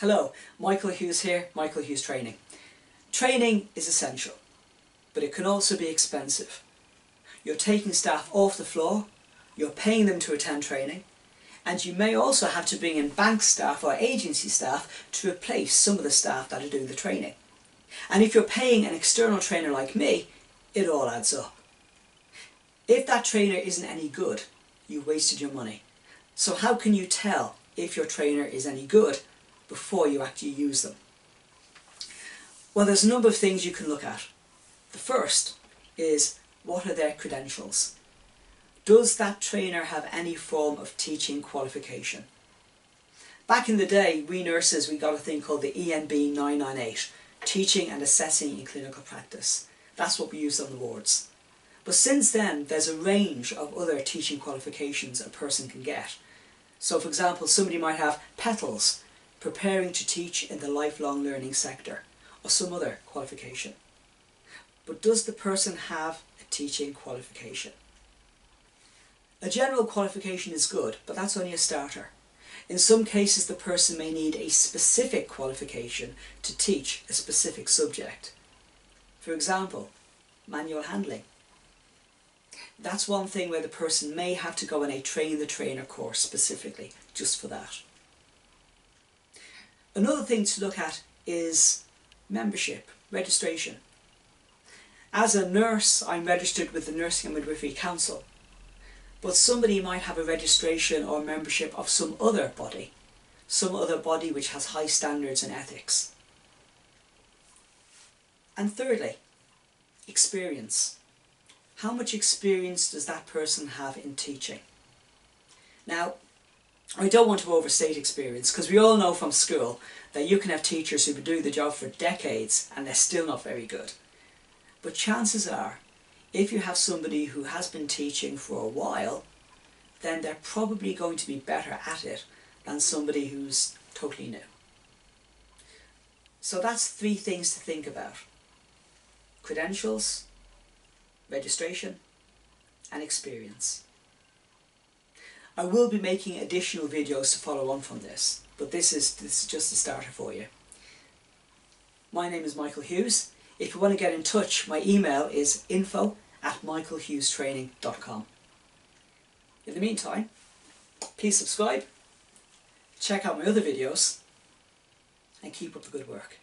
Hello, Michael Hughes here, Michael Hughes Training. Training is essential, but it can also be expensive. You're taking staff off the floor, you're paying them to attend training, and you may also have to bring in bank staff or agency staff to replace some of the staff that are doing the training. And if you're paying an external trainer like me, it all adds up. If that trainer isn't any good, you wasted your money. So how can you tell if your trainer is any good before you actually use them? Well, there's a number of things you can look at. The first is what are their credentials? Does that trainer have any form of teaching qualification? Back in the day, we nurses, we got a thing called the ENB 998, Teaching and Assessing in Clinical Practice. That's what we used on the wards. But since then, there's a range of other teaching qualifications a person can get. So for example, somebody might have PTLLS, preparing to teach in the lifelong learning sector, or some other qualification. But does the person have a teaching qualification? A general qualification is good, but that's only a starter. In some cases the person may need a specific qualification to teach a specific subject. For example, manual handling. That's one thing where the person may have to go on a train the trainer course specifically, just for that. Another thing to look at is membership, registration. As a nurse, I'm registered with the Nursing and Midwifery Council, but somebody might have a registration or membership of some other body, some other body which has high standards and ethics. And thirdly, experience. How much experience does that person have in teaching? Now, I don't want to overstate experience because we all know from school that you can have teachers who've been doing the job for decades and they're still not very good. But chances are, if you have somebody who has been teaching for a while, then they're probably going to be better at it than somebody who's totally new. So that's three things to think about. Credentials, registration and experience. I will be making additional videos to follow on from this, but this is, this is just a starter for you. My name is Michael Hughes. If you want to get in touch, my email is info at michaelhughestraining.com. In the meantime, please subscribe, check out my other videos, and keep up the good work.